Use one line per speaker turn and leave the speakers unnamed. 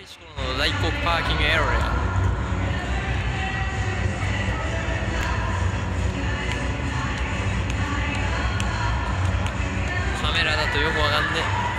リシコの大黒パーキングエリア。カメラだとよくわかんね